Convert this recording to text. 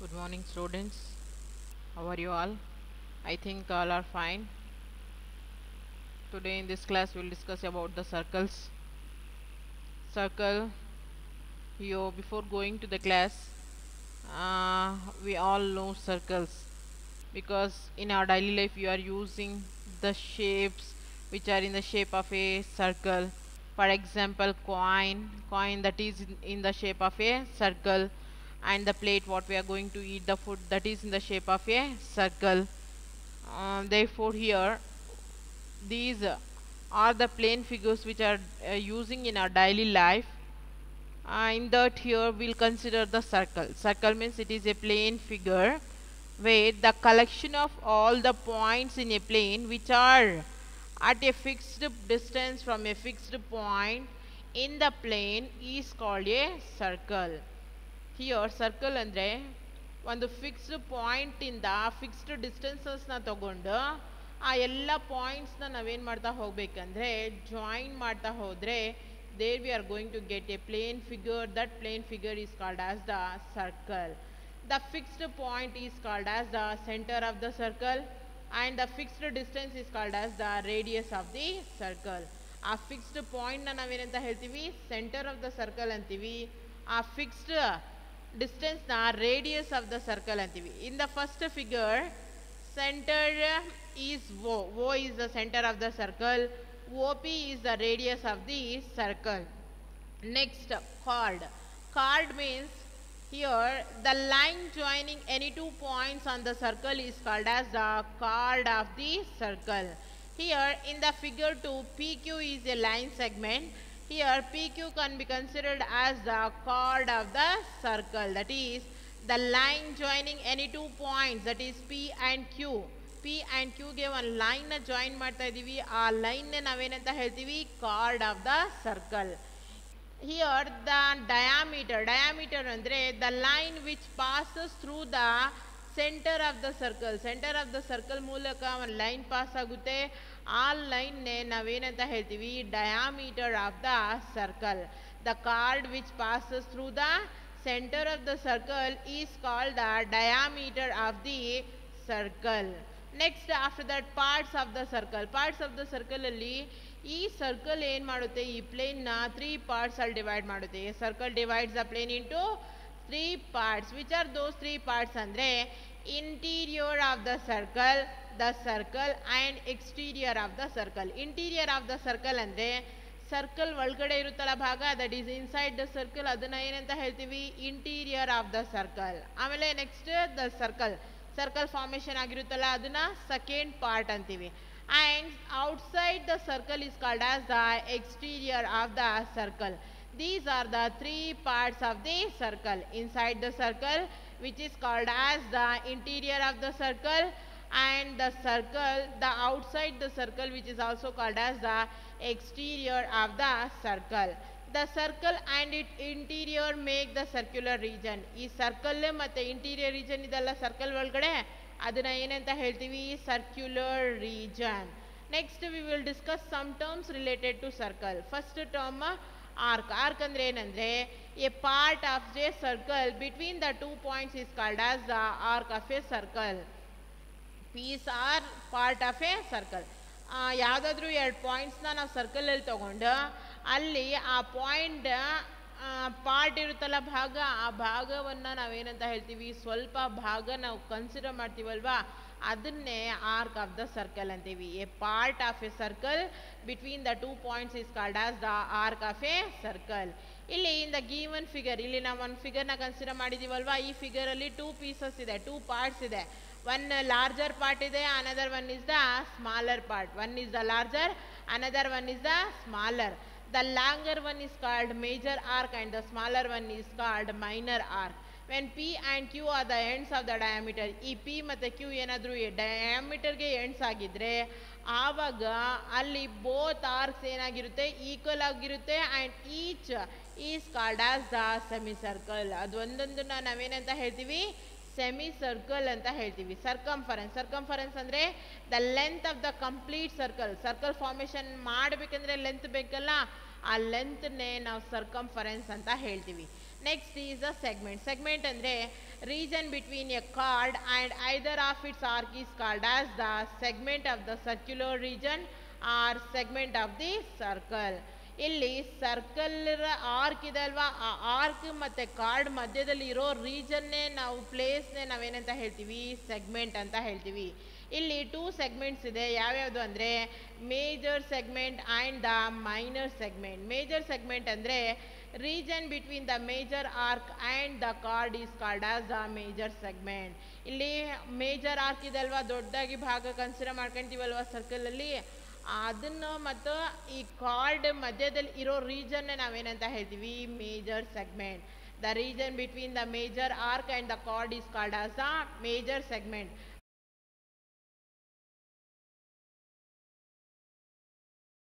good morning students how are you all i think all are fine today in this class we'll discuss about the circles circle you before going to the class uh, we all know circles because in our daily life we are using the shapes which are in the shape of a circle for example coin coin that is in the shape of a circle and the plate what we are going to eat the food that is in the shape of a circle um, therefore here these are the plane figures which are uh, using in our daily life uh, in that here we'll consider the circle circle means it is a plane figure where the collection of all the points in a plane which are at a fixed distance from a fixed point in the plane is called a circle here circle ಅಂದರೆ ಒಂದು fixed ಪಾಯಿಂಟಿಂದ fixed ಡಿಸ್ಟೆನ್ಸಸ್ನ ತಗೊಂಡು ಆ ಎಲ್ಲ ಪಾಯಿಂಟ್ಸ್ನ ನಾವೇನು ಮಾಡ್ತಾ ಹೋಗ್ಬೇಕಂದ್ರೆ join ಮಾಡ್ತಾ ಹೋದರೆ there we are going to get a plane figure that plane figure is called as the circle the fixed point is called as the centre of the circle and the fixed distance is called as the radius of the circle ಆ fixed ಪಾಯಿಂಟ್ನ ನಾವೇನಂತ ಹೇಳ್ತೀವಿ centre of the circle ಅಂತೀವಿ ಆ fixed ಡಿಸ್ಟೆನ್ಸ್ನ radius of the circle ಅಂತೀವಿ in the first figure centre is O O is the centre of the circle O P is the radius of the circle next chord chord means here the line joining any two points on the circle is called as the chord of the circle here in the figure 2 pq is a line segment here pq can be considered as the chord of the circle that is the line joining any two points that is p and q P and ಕ್ಯೂಗೆ ಒಂದು ಲೈನ್ನ join ಮಾಡ್ತಾ ಇದ್ದೀವಿ ಆ ಲೈನ್ನೇ ನಾವೇನಂತ ಹೇಳ್ತೀವಿ card of the circle here the diameter diameter ಅಂದ್ರೆ the line which passes through the center of the circle center of the circle ಮೂಲಕ ಒಂದು ಲೈನ್ ಪಾಸ್ ಆಗುತ್ತೆ ಆ ಲೈನ್ನೇ ನಾವೇನಂತ ಹೇಳ್ತೀವಿ diameter of the circle the chord which passes through the centre of the circle is called the diameter of the circle next after that parts of the circle parts of the circle ಅಲ್ಲಿ ಈ circle ಏನ್ ಮಾಡುತ್ತೆ ಈ plane ನ three parts ಅಲ್ಲಿ divide ಮಾಡುತ್ತೆ circle divides the plane into three parts which are those three parts ಅಂದ್ರೆ interior of the circle the circle and exterior of the circle interior of the circle ಅಂದ್ರೆ circle ಒಳಗಡೆ ಇರುತ್ತಲ್ಲ ಭಾಗ that is inside the circle ಅದನ್ನ ಏನಂತ ಹೇಳ್ತೀವಿ interior of the circle ಆಮೇಲೆ next the circle circle formation ಆಗಿರುತ್ತಲ್ಲ ಅದನ್ನ ಸೆಕೆಂಡ್ ಪಾರ್ಟ್ ಅಂತೀವಿ and outside the circle is called as the exterior of the circle these are the three parts of the circle inside the circle which is called as the interior of the circle and the circle the outside the circle which is also called as the exterior of the circle the circle and its interior make the circular region ಈ circle ಮತ್ತೆ interior region ಇದೆಲ್ಲ circle ಒಳಗಡೆ ಅದನ್ನ ಏನಂತ ಹೇಳ್ತೀವಿ circular region next we will discuss some terms related to circle first term arc arc ಅಂದ್ರೆ ಏನಂದ್ರೆ a part of a circle between the two points is called as the arc of a circle piece or part of a circle ಯಾವುದಾದ್ರೂ ಎರಡು ಪಾಯಿಂಟ್ಸ್ನ ನಾವು ಸರ್ಕಲಲ್ಲಿ ತಗೊಂಡು ಅಲ್ಲಿ ಆ point part ಇರುತ್ತಲ್ಲ ಭಾಗ ಆ ಭಾಗವನ್ನು ನಾವೇನಂತ ಹೇಳ್ತೀವಿ ಸ್ವಲ್ಪ ಭಾಗ ನಾವು ಕನ್ಸಿಡರ್ ಮಾಡ್ತೀವಲ್ವಾ ಅದನ್ನೇ ಆರ್ಕ್ ಆಫ್ ದ ಸರ್ಕಲ್ ಅಂತೀವಿ a part of a circle between the two points is called as the arc of a circle ಇಲ್ಲಿ ಇಂದ ಗೀವನ್ ಫಿಗರ್ ಇಲ್ಲಿ ನಾವು ಒಂದು ಫಿಗರ್ನ ಕನ್ಸಿಡರ್ ಮಾಡಿದ್ದೀವಲ್ವಾ ಈ ಫಿಗರಲ್ಲಿ ಟೂ ಪೀಸಸ್ ಇದೆ ಟೂ ಪಾರ್ಟ್ಸ್ ಇದೆ ಒನ್ ಲಾರ್ಜರ್ ಪಾರ್ಟ್ ಇದೆ another one is the smaller part one is the larger another one is the smaller the longer one is called major arc and the smaller one is called minor arc when p and q are the ends of the diameter ಈ p ಮತ್ತೆ q ಏನಾದರೂ ಡಯಾಮೀಟರ್ಗೆ ends ಆಗಿದ್ರೆ ಆವಾಗ ಅಲ್ಲಿ both arcs ಏನಾಗಿರುತ್ತೆ equal ಆಗಿರುತ್ತೆ and each is called as the semi circle ಅದು ಒಂದೊಂದನ್ನ ನಾವೇನಂತ ಹೇಳ್ತೀವಿ ಸೆಮಿ ಸರ್ಕಲ್ ಅಂತ ಹೇಳ್ತೀವಿ ಸರ್ಕಂಫರೆನ್ಸ್ ಸರ್ಕಂಫರೆನ್ಸ್ ಅಂದರೆ the length of the complete circle circle formation ಮಾಡಬೇಕಂದ್ರೆ ಲೆಂತ್ ಬೇಕಲ್ಲ ಆ ಲೆಂತ್ನೇ ನಾವು ಸರ್ಕಂಫರೆನ್ಸ್ ಅಂತ ಹೇಳ್ತೀವಿ next is a segment segment ಅಂದರೆ region between a chord and either of its arc is card as the segment of the circular region or segment of the circle ಇಲ್ಲಿ circle arc ಇದೆ ಅಲ್ವಾ ಆ arc ಮತ್ತು card ಮಧ್ಯದಲ್ಲಿ ಇರೋ ರೀಜನ್ನೇ ನಾವು ಪ್ಲೇಸ್ನೇ ನಾವೇನಂತ ಹೇಳ್ತೀವಿ ಸೆಗ್ಮೆಂಟ್ ಅಂತ ಹೇಳ್ತೀವಿ ಇಲ್ಲಿ ಟೂ ಸೆಗ್ಮೆಂಟ್ಸ್ ಇದೆ ಯಾವ್ಯಾವುದು ಅಂದರೆ major segment and the minor segment major segment ಅಂದರೆ region between the major arc and the chord is called as the major segment ಇಲ್ಲಿ ಮೇಜರ್ ಆರ್ಕ್ ಇದೆ ಅಲ್ವಾ ದೊಡ್ಡದಾಗಿ ಭಾಗ ಕನ್ಸಿಡರ್ ಸರ್ಕಲ್ ಸರ್ಕಲಲ್ಲಿ ಅದನ್ನು ಮತ್ತು ಈ ಕಾರ್ಡ್ ಮಧ್ಯದಲ್ಲಿ ಇರೋ ರೀಜನ್ನೇ ನಾವೇನಂತ ಹೇಳ್ತೀವಿ major segment the region between the major arc and the chord is card as the major segment